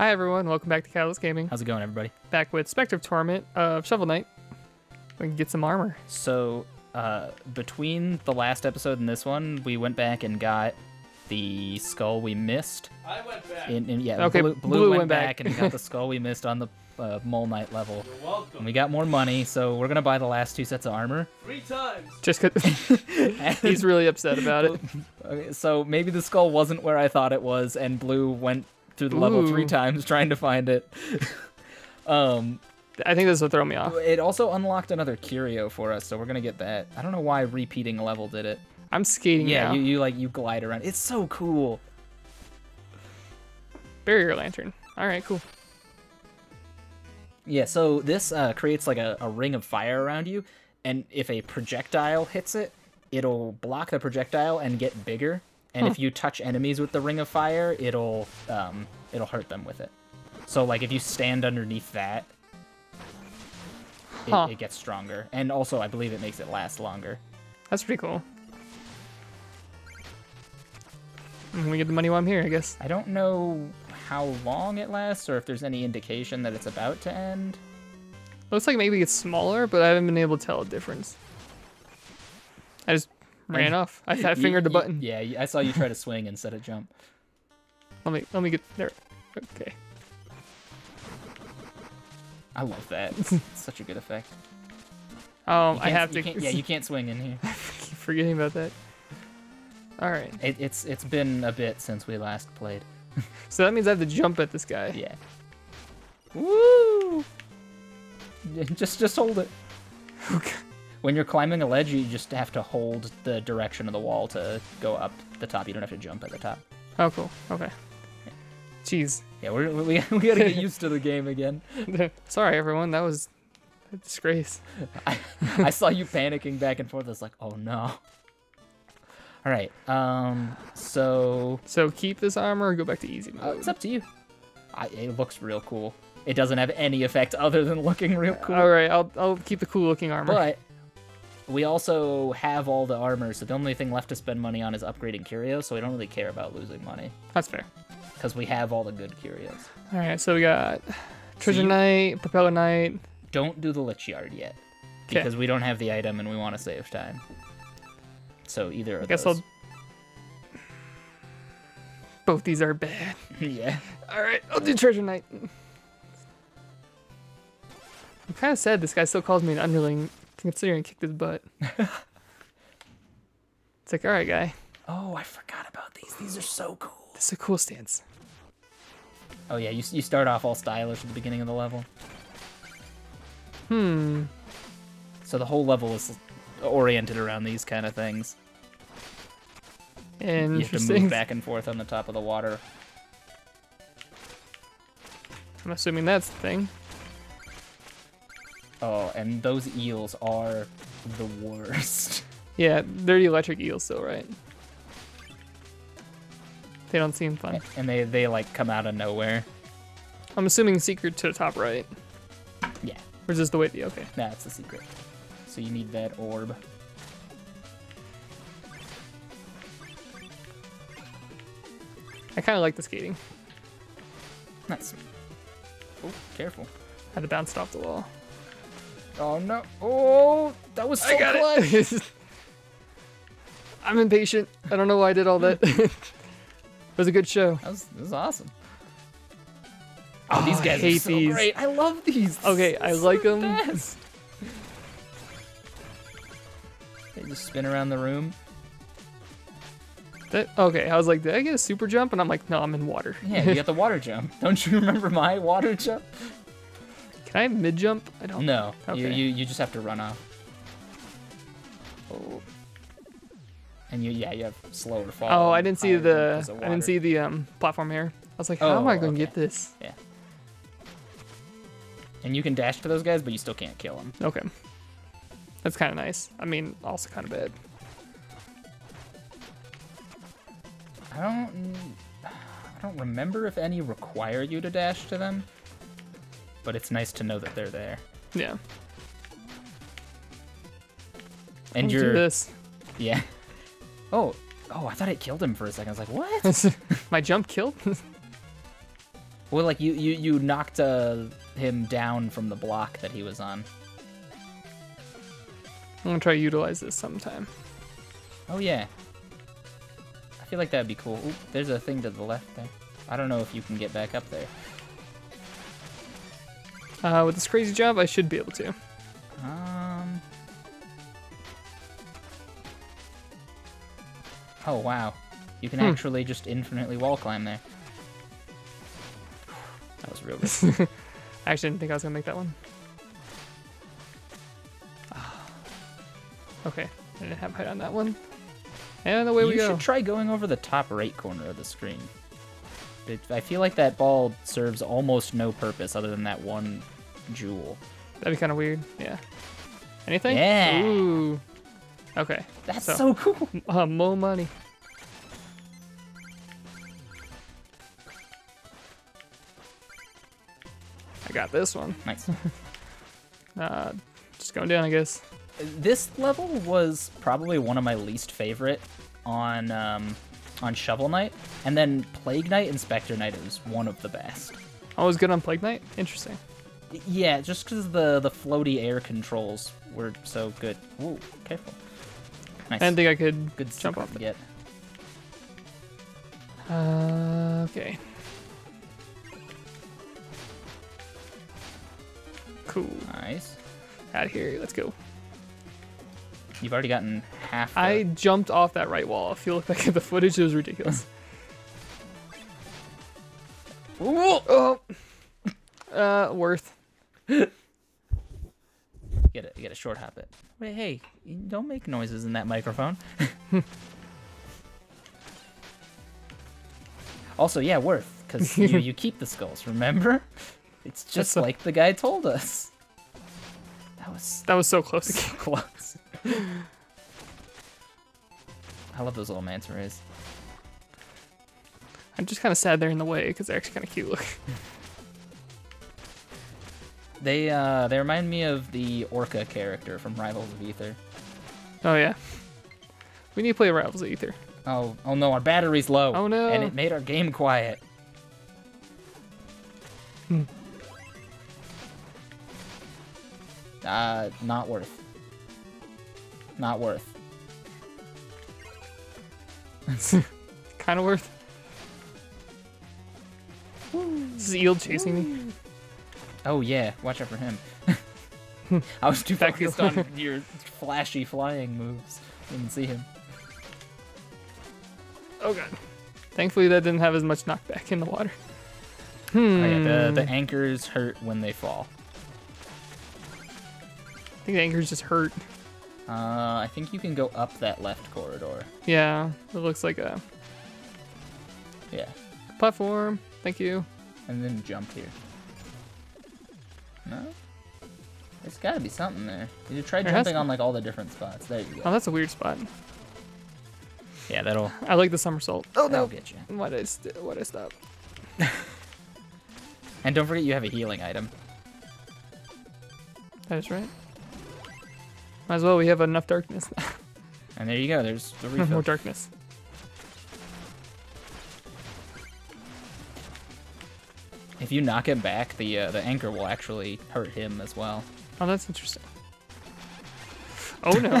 Hi everyone, welcome back to Catalyst Gaming. How's it going, everybody? Back with Specter of Torment of Shovel Knight. We can get some armor. So, uh, between the last episode and this one, we went back and got the skull we missed. I went back. In, in, yeah, Okay, Blue, Blue, Blue went, went back, back. and got the skull we missed on the uh, Mole Knight level. You're welcome. And we got more money, so we're gonna buy the last two sets of armor. Three times. Just cause he's really upset about it. Okay, so maybe the skull wasn't where I thought it was, and Blue went through the level three times trying to find it. um, I think this will throw me off. it also unlocked another curio for us, so we're gonna get that. I don't know why repeating a level did it. I'm skating Yeah, now. you, you like you glide around. It's so cool. Barrier lantern. All right, cool. Yeah, so this uh, creates like a, a ring of fire around you, and if a projectile hits it, it'll block the projectile and get bigger. And if you touch enemies with the ring of fire, it'll um, it'll hurt them with it. So like if you stand underneath that, it, Huh. it gets stronger. And also, I believe it makes it last longer. That's pretty cool. And we get the money while I'm here, I guess. I don't know how long it lasts, or if there's any indication that it's about to end. Looks like maybe it's smaller, but I haven't been able to tell a difference. I just ran off. I, I You- fingered the you- button. Yeah, I saw you try to swing instead of jump. Let me let me get there. Okay. I love that. It's such a good effect. Um, I have to. yeah, you can't swing in here. keep forgetting about that. All right. It, it's it's been a bit since we last played. So that means I have to jump at this guy. Yeah. Woo! Just just hold it. Okay. When you're climbing a ledge, you just have to hold the direction of the wall to go up the top. You don't have to jump at the top. Oh, cool. Okay. Jeez. Yeah, we're, we we gotta get used to the game again. Sorry, everyone. That was a disgrace. I, I saw you panicking back and forth. I was like, oh no. All right. Um. So So keep this armor or go back to easy uh, mode. it's up to you. I, it looks real cool. It doesn't have any effect other than looking real cool. All right. I'll I'll keep the cool looking armor. But we also have all the armor, so the only thing left to spend money on is upgrading curios. So we don't really care about losing money That's fair. because we have all the good curios. All right. So we got treasure you- knight, propeller knight. Don't do the lich yard yet 'Kay. because we don't have the item and we want to save time. So either of I guess those. I'll. Both these are bad. yeah. All right. I'll do treasure knight. I'm kind of sad this guy still calls me an underling, considering kicked his butt. it's like, all right, guy. Oh, I forgot about these. These are so cool. This is a cool stance. Oh yeah, you you start off all stylish at the beginning of the level. Hmm. So the whole level is oriented around these kind of things. And you have to move back and forth on the top of the water. I'm assuming that's the thing. Oh, and those eels are the worst. Yeah, they're the electric eels still, right? They don't seem fun. and they they like come out of nowhere. I'm assuming secret to the top right. Yeah, Or is this the way the okay. that's the secret. So you need that orb. I kind of like the skating. Nice. Oh, careful. I Had to bounce it off the wall. Oh no! Oh, that was so I it. I'm impatient. I don't know why I did all that. it was a good show. That was, that was awesome. Oh, these I guys are hate so these. great. I love these. Okay, I So them. best. They just spin around the room. That, okay, I was like, did I get a super jump? And I'm like, no, I'm in water. Yeah, you got the water jump. Don't you remember my water jump? Can I mid jump? I don't. No, you, Okay. you you just have to run off. Oh. And you yeah you have slower fall. Oh, I didn't see the. I didn't see the um platform here. I was like, how am I Oh, going to okay. get this? Yeah. And you can dash to those guys, but you still can't kill them. Okay. That's kind of nice. I mean, also kind of bad. I don't I don't remember if any require you to dash to them, but it's nice to know that they're there. Yeah. And do you're this. yeah. Oh, oh, I thought it killed him for a second. I was like, what? My jump killed. Well, like you you you knocked uh, him down from the block that he was on. I'm gonna try to utilize this sometime. Oh yeah. I feel like that'd be cool. Oop, there's a thing to the left there. I don't know if you can get back up there. Uh, with this crazy job, I should be able to. Um. Oh wow, you can Hmm. actually just infinitely wall climb there. That was real good. I actually didn't think I was gonna make that one. Okay, I didn't have height on that one. And away we you should try going over the top right corner of the screen. It, I feel like that ball serves almost no purpose other than that one jewel. That'd be kind of weird. Yeah. Anything? Yeah. Ooh. Okay. That's So- so, cool. Uh, more money. I got this one. Nice. Uh, just going down, I guess. this level was probably one of my least favorite on um, on Shovel Knight, and then Plague Knight and Specter Knight is one of the best. I was good on Plague Knight. Interesting. Yeah, just because the the floaty air controls were so good. Ooh, careful. Nice. I didn't think I could good jump off it. get. Uh, okay. Cool. Nice. Out of here. Let's go. You've already gotten half. The... I jumped off that right wall. If you look back at the footage, it was ridiculous. Oh. Uh, worth. Get it. You get a short hop it. Wait, hey, don't make noises in that microphone. also, yeah, worth because you you keep the skulls. Remember? It's just like the guy told us. That was That was so close. so close. I love those little manta rays. I'm just kind of sad they're in the way because they're actually kind of cute. Look. They uh they remind me of the Orca character from Rivals of Aether. Oh yeah. We need to play Rivals of Aether. Oh oh no, our battery's low. Oh, no. And it made our game quiet. Hmm. Uh, not worth. Not worth. Kind of worth. This is Eel chasing me. Oh yeah, watch out for him. I was too focused on your flashy flying moves. Didn't see him. Oh god. Thankfully that didn't have as much knockback in the water. Oh yeah, the Hmm. the anchors hurt when they fall. I think the anchors just hurt. Uh, I think you can go up that left corridor. Yeah, it looks like a Yeah, platform. Thank you. and then jump here. No? There's gotta be something there. You try There jumping on like all the different spots. There you go. Oh, that's a weird spot. Yeah, that'll I like the somersault. Oh that'll no. get you. Why did I, st- why did I stop? And don't forget you have a healing item. That is right. Might as well. We have enough darkness. And there you go. There's the More darkness. if you knock him back, the uh, the anchor will actually hurt him as well. Oh, that's interesting. Oh no.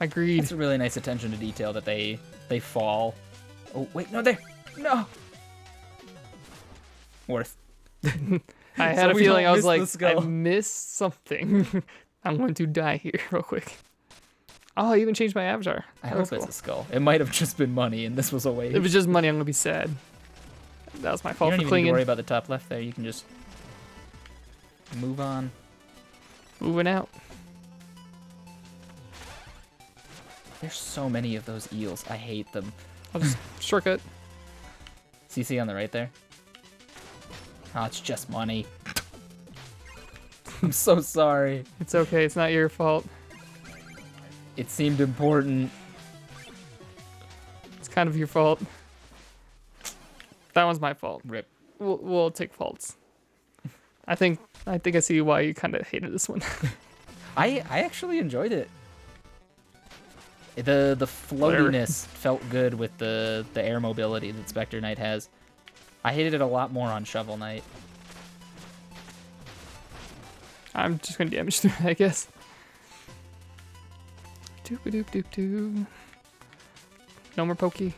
I agreed. It's a really nice attention to detail that they they fall. Oh wait, no, there, no. Worth. I So had a feeling I was like. I missed something. I'm going to die here real quick. Oh, I even changed my avatar. I hope was it's cool. a skull. It might have just been money, and this was a wave. If it's just money, I'm gonna be sad. That was my fault you don't for even need to worry about the top left there. You can just move on. Moving out. There's so many of those eels. I hate them. I'll just shortcut. CC on the right there. Oh, it's just money. I'm so sorry. It's okay. It's not your fault. It seemed important. It's kind of your fault. That one's my fault. Rip. We'll, we'll take faults. I think I think I see why you kind of hated this one. I I actually enjoyed it. The the floatiness felt good with the the air mobility that Specter Knight has. I hated it a lot more on Shovel Knight. I'm just gonna damage through it, I guess. Doop doop doop doop. No more pokey.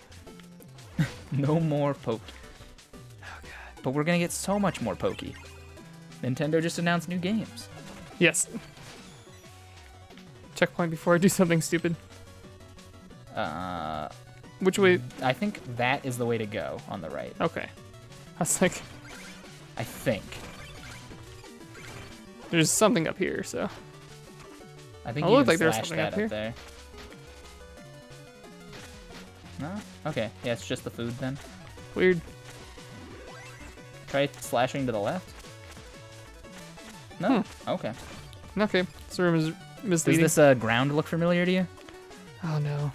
No more Pokey. Oh god. But we're gonna get so much more Pokey. Nintendo just announced new games. Yes. Checkpoint before I do something stupid. Uh, Which way? I think that is the way to go on the right. Okay. Was like, I think. there's something up here, so. I think it you looked like there's something up here. there. No? Okay. Yeah, it's just the food then. Weird. Try slashing to the left. No? Okay. Okay. This room is misleading. Does this uh, ground look familiar to you? Oh no.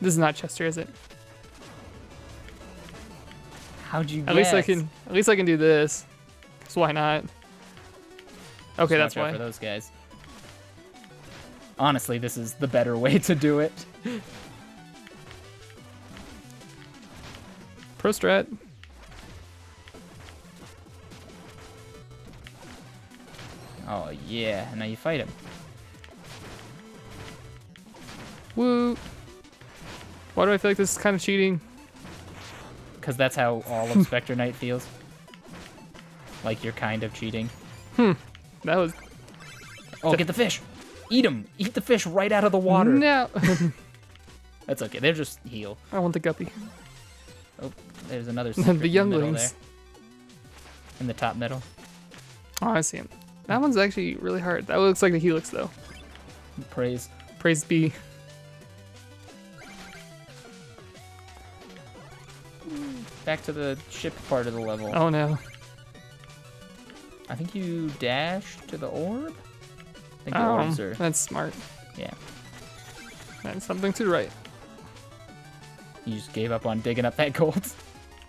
This is not Chester, is it? How'd you At least I can. At least I can do this. So why not? Okay, Just that's watch out why. for those guys. Honestly, this is the better way to do it. Pro strat. Oh yeah, now you fight him. Woo. Why do I feel like this is kind of cheating? Because that's how all of Specter Knight feels. Like you're kind of cheating. Hmm. That was Oh, get the fish! Eat them. Eat the fish right out of the water! No. That's okay, they're just heal. I want the guppy. Oh, there's another The secret in middle younglings. In the top middle. Oh, I see him. That one's actually really hard. That looks like the helix though. Praise. Praise be. Back to the ship part of the level. Oh no. I think you dash to the orb? I think the Oh, orbs are... that's smart. Yeah. And something to write. You just gave up on digging up that gold.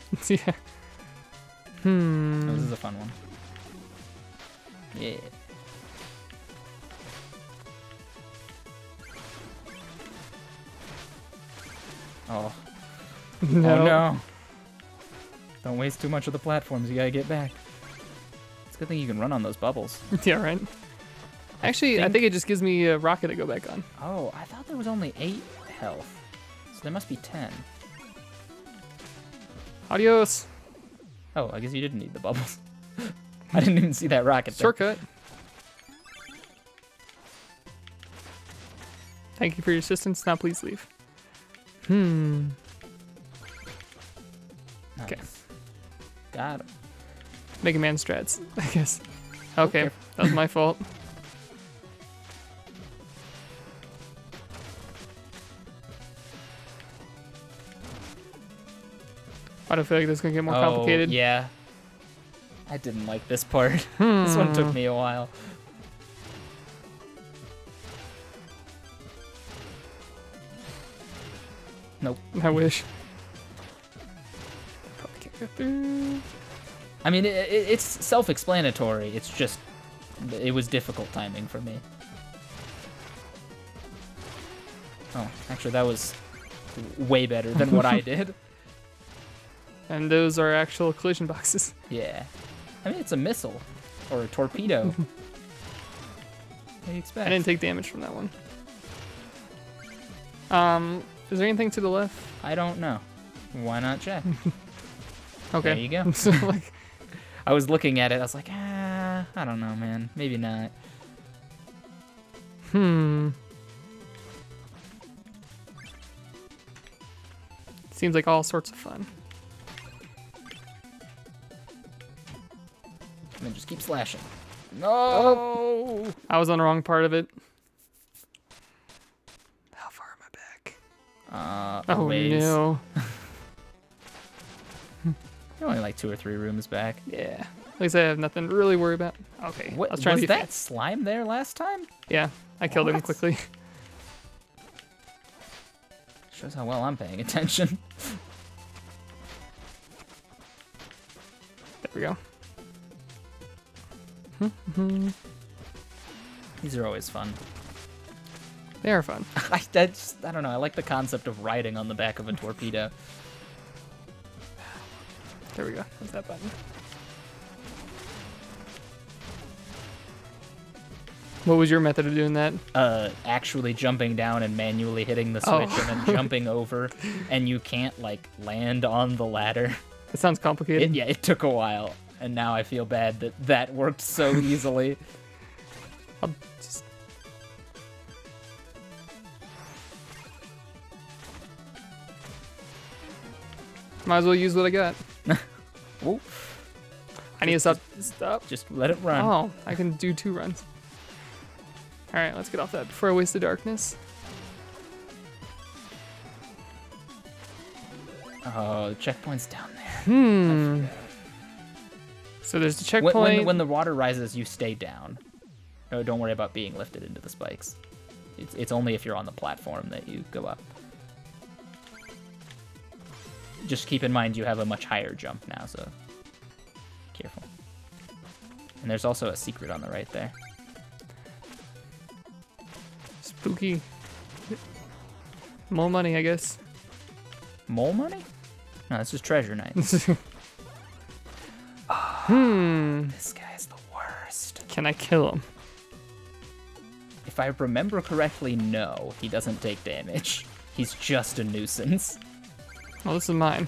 yeah. Oh, Hmm. this is a fun one. Yeah. Oh. No. Oh no. Don't waste too much of the platforms. You gotta get back. It's a good thing you can run on those bubbles. Yeah, right. Actually, I think- think it just gives me a rocket to go back on. Oh, I thought there was only eight health. So there must be ten. Adios. Oh, I guess you didn't need the bubbles. I didn't even see that rocket. there. Shortcut. Thank you for your assistance. Now please leave. Hmm. Nice. Okay. Got him. Mega Man strats, I guess. Okay, that was my fault. I don't feel like this is gonna get more oh, complicated. Yeah. I didn't like this part. this one took Hmm. me a while. Nope. I wish. I mean, it, it, it's self-explanatory. It's just, it was difficult timing for me. Oh, actually, that was way better than what I did. And those are actual collision boxes. Yeah. I mean, it's a missile or a torpedo. what do you expect? I didn't take damage from that one. Um, is there anything to the left? I don't know. Why not check? Okay. There you go. so like, I was looking at it. I was like, ah, I don't know, man. Maybe not. hmm. Seems like all sorts of fun. And then just keep slashing. No. I was on the wrong part of it. How far am I back? Uh, Oh ways. no. Only like two or three rooms back. Yeah. At least I have nothing to really worry about. Okay. What I was trying was to be that fancy. slime there last time? Yeah. I killed him quickly. Shows how well I'm paying attention. There we go. These are always fun. They are fun. I, that's, I don't know. I like the concept of riding on the back of a torpedo. There we go. That's that button. What was your method of doing that? Uh, actually jumping down and manually hitting the Oh. switch and then jumping over, and you can't like land on the ladder. That sounds It, complicated. yeah, it took a while, and now I feel bad that that worked so easily. I'll just... Might as well use what I got. Ooh, I need to stop. Stop. just let it run. Oh, I can do two runs. All right, let's get off that before I waste the darkness. Oh, the checkpoint's down there. Hmm. So there's the When, checkpoint. when, when the water rises, you stay down. No, don't worry about being lifted into the spikes. It's, it's only if you're on the platform that you go up. Just keep in mind you have a much higher jump now, so careful. And there's also a secret on the right there. Spooky. More money, I guess. Mole money? No, this is treasure knight. Hmm. this guy's the worst. Can I kill him? If I remember correctly, no, he doesn't take damage. He's just a nuisance. Oh, this is mine.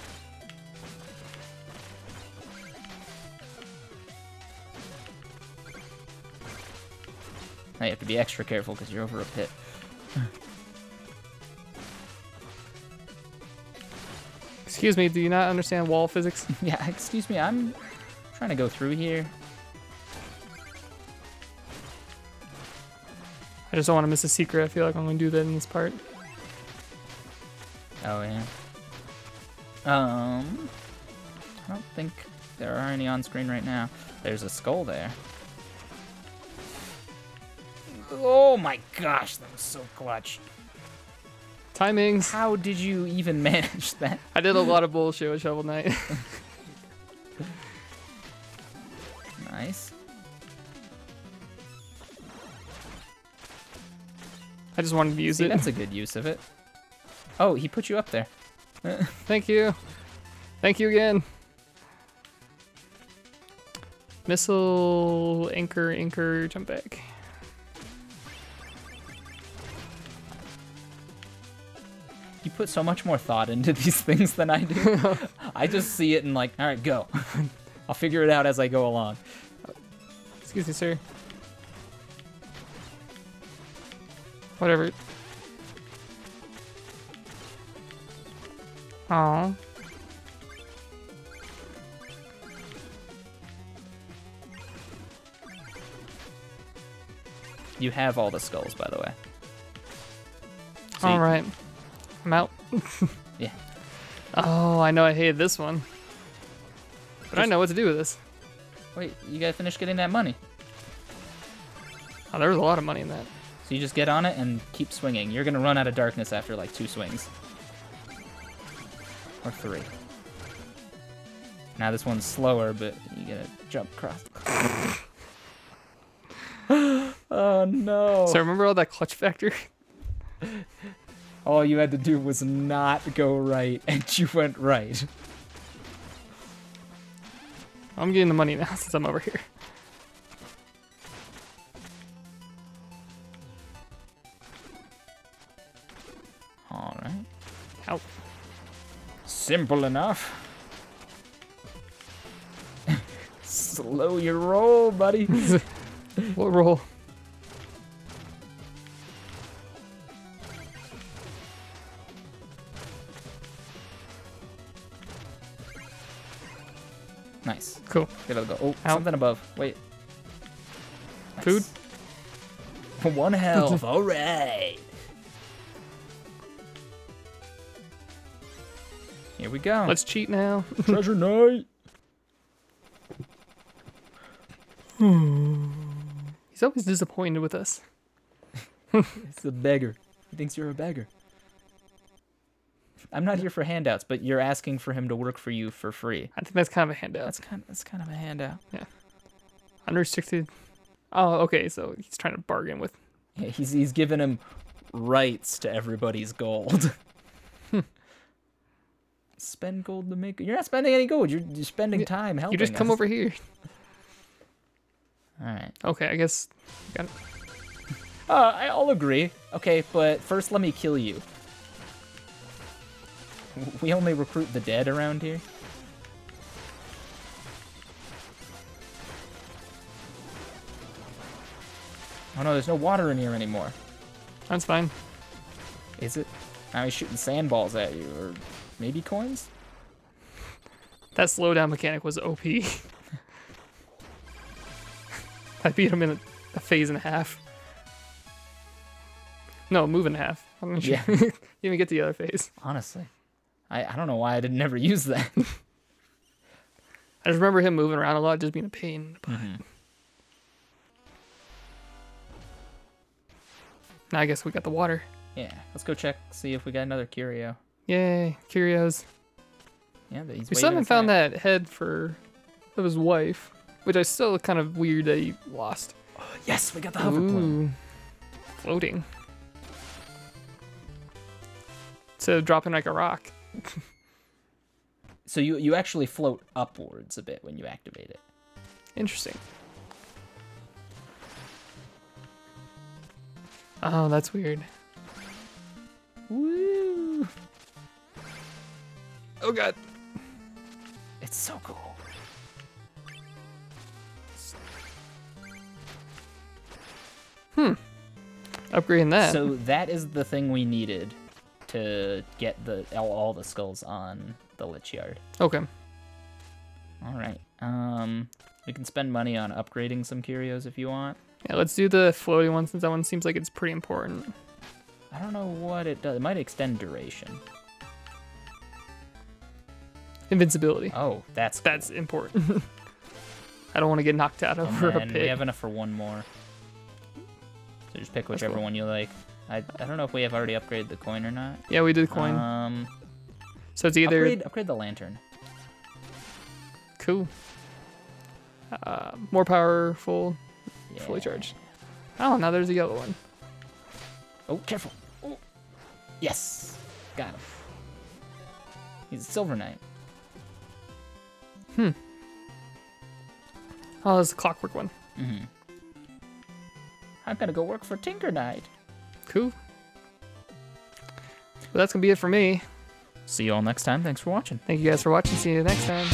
Now you have to be extra careful because you're over a pit. Excuse me, do you not understand wall physics? Yeah, excuse me, I'm trying to go through here. I just don't want to miss a secret. I feel like I'm going to do that in this part. Oh yeah. Um, I don't think there are any on screen right now. There's a skull there. Oh my gosh, that was so clutch. Timings. How did you even manage that? I did a lot of bullshit with Shovel Knight. Nice. I just wanted to use See, it. that's a good use of it. Oh, he put you up there. Thank you. Thank you again. Missile, anchor, anchor, jump back. You put so much more thought into these things than I do. I just see it and like, all right, go. I'll figure it out as I go along. Excuse me, sir. Whatever. Oh. You have all the skulls, by the way. So All right. I'm out. Yeah. Oh, I know I hated this one. But I Just- know what to do with this. Wait, you gotta finish getting that money. Oh, there was a lot of money in that. So you just get on it and keep swinging. You're gonna run out of darkness after like two swings. Or three. Now this one's slower, but you gotta jump across. oh no. So remember all that clutch factor? All you had to do was not go right, and you went right. I'm getting the money now since I'm over here. Simple enough. Slow your roll, buddy. What roll? nice. Cool. Get out go. Oh, Out. something above. Wait. Food? One health. All right. Here we go. Let's cheat now. treasure knight. He's always disappointed with us. It's a beggar. He thinks you're a beggar. I'm not here for handouts, but you're asking for him to work for you for free. I think that's kind of a handout. That's kind. That's kind of a handout. Yeah. Unrestricted. Oh, okay. So he's trying to bargain with. Yeah, he's he's given him rights to everybody's gold. spend gold to make. You're not spending any gold. You're, you're spending time helping. You just come us. over here. All right. Okay, I guess. Got Uh, I- I'll agree. Okay, but first let me kill you. We only recruit the dead around here. Oh no, there's no water in here anymore. That's fine. Is it? Now he's shooting sandballs at you, or maybe coins? That slowdown mechanic was OP. I beat him in a, a phase and a half. No, move and a half. I'm not sure. Yeah. you even get to the other phase. Honestly. I, I don't know why I didn't never use that. I just remember him moving around a lot, just being a pain. But mm-hmm. now I guess we got the water. yeah, let's go check, see if we got another curio. Yay, curios. Yeah, but he's We still haven't found that head for of his wife, which I still kind of weird that he lost. Yes, we got the hover plume. Floating. So dropping like a rock. So you you actually float upwards a bit when you activate it. Interesting. Oh, that's weird. Woo! Oh god. It's so cool. Hmm. Upgrading that. So that is the thing we needed to get the all, all the skulls on the Lich Yard. okay. All right. Um, we can spend money on upgrading some curios if you want. Yeah, let's do the floating one since that one seems like it's pretty important. I don't know what it does. It might extend duration. Invincibility. Oh, that's cool. That's important. I don't want to get knocked out over a then we have enough for one more. So just pick whichever cool. one you like. I, I don't know if we have already upgraded the coin or not. Yeah, we did the coin. Um, so it's either upgrade, upgrade the lantern. cool, uh, more powerful, fully charged. Oh, now there's a yellow one. Oh, careful. Oh. Yes. Got him. He's a silver knight. Oh, there's a clockwork one. Mm-hmm. I'm gonna go work for Tinker Knight. Cool. Well, that's gonna be it for me. See you all next time. Thanks for watching. Thank you guys for watching. See you next time.